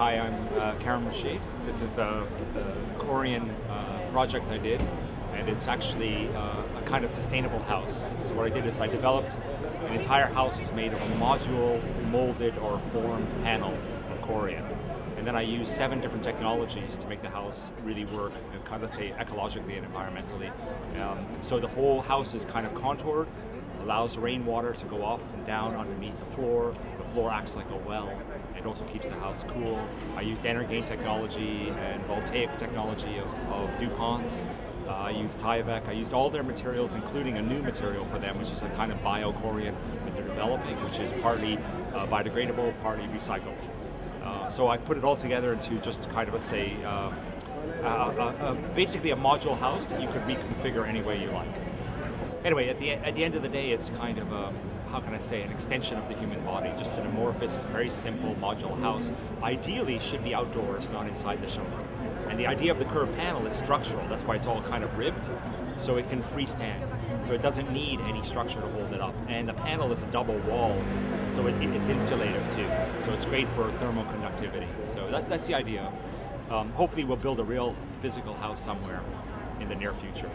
Hi, I'm uh, Rashid. This is a, a Corian uh, project I did, and it's actually uh, a kind of sustainable house. So what I did is I developed an entire house is made of a module, molded or formed panel of Corian. And then I used seven different technologies to make the house really work, and kind of say ecologically and environmentally. Um, so the whole house is kind of contoured, allows rainwater to go off and down underneath the floor. Floor acts like a well. It also keeps the house cool. I used Energain technology and voltaic technology of, of DuPont's. Uh, I used Tyvek. I used all their materials, including a new material for them, which is a kind of bio-Corian that they're developing, which is partly uh, biodegradable, partly recycled. Uh, so I put it all together into just kind of, let's say, uh, uh, uh, basically a module house that you could reconfigure any way you like. Anyway, at the, at the end of the day, it's kind of a, how can I say, an extension of the human body, just an amorphous, very simple modular house. Ideally should be outdoors, not inside the showroom. And the idea of the curved panel is structural, that's why it's all kind of ribbed, so it can freestand. So it doesn't need any structure to hold it up. And the panel is a double wall, so it, it's insulative too. So it's great for thermal conductivity. So that, that's the idea. Um, hopefully we'll build a real physical house somewhere in the near future.